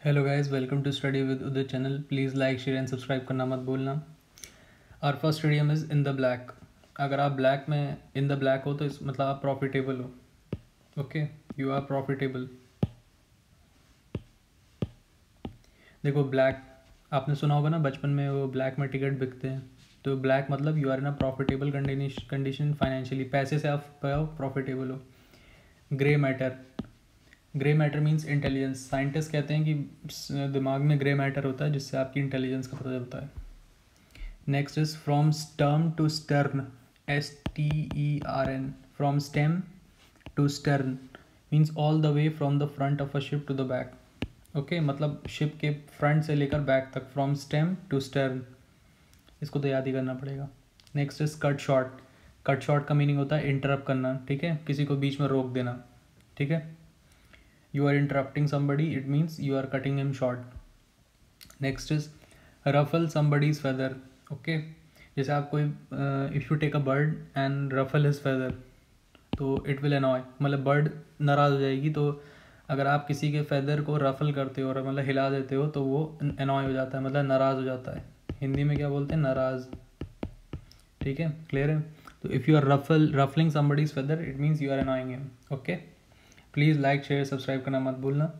Hello guys welcome to study with Uday channel please like share and subscribe करना मत भूलना। Our first stadium is in the black अगर आप black में इन the black हो तो इस मतलब आप प्रॉफिटेबल हो। ओके यू आर प्रॉफिटेबल देखो ब्लैक आपने सुना होगा ना, बचपन में वो ब्लैक में टिकट बिकते हैं। तो ब्लैक मतलब you are in a profitable condition financially पैसे से आप प्रॉफिटेबल हो। Grey matter grey matter means intelligence scientist कहते हैं कि दिमाग में ग्रे मैटर होता है, जिससे आपकी इंटेलिजेंस का पता चलता है। Next is from stem to stern S T E R N from stem to stern means all the way from the front of a ship to the back okay मतलब ship के front से लेकर back तक. From stem to stern इसको तो याद ही करना पड़ेगा। Next is cut short cut short का मीनिंग होता है इंटरप्ट करना, ठीक है? किसी को बीच में रोक देना, ठीक है? You are interrupting somebody, it means you are cutting him short. Next is, ruffle somebody's feather okay जैसे आप कोई if you take a bird and ruffle his feather तो इट विल अनॉय मतलब बर्ड नाराज़ हो जाएगी तो अगर आप किसी के फेदर को रफल करते हो और मतलब हिला देते हो तो वो अनॉय हो जाता है मतलब नाराज़ हो जाता है। हिंदी में क्या बोलते हैं? नाराज़। ठीक है? क्लियर है? तो if you are ruffle ruffling somebody's feather it means you are annoying him okay please like share subscribe करना मत भूलना।